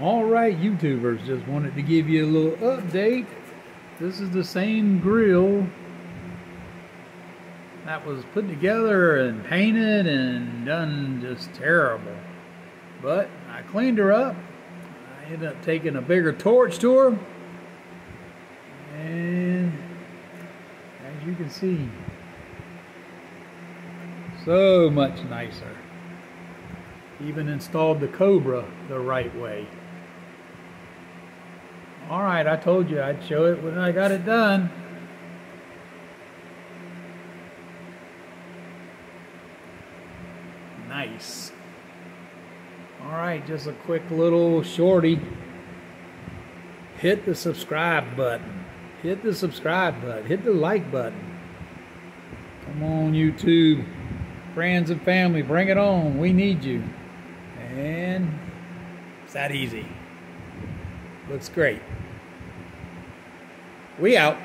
All right, YouTubers, just wanted to give you a little update. This is the same grill that was put together and painted and done just terrible. But I cleaned her up. I ended up taking a bigger torch to her. And as you can see, so much nicer. Even installed the Cobra the right way. Alright, I told you I'd show it when I got it done. Nice. Alright, just a quick little shorty. Hit the subscribe button. Hit the subscribe button. Hit the like button. Come on, YouTube. Friends and family, bring it on. We need you. And it's that easy. Looks great. We out.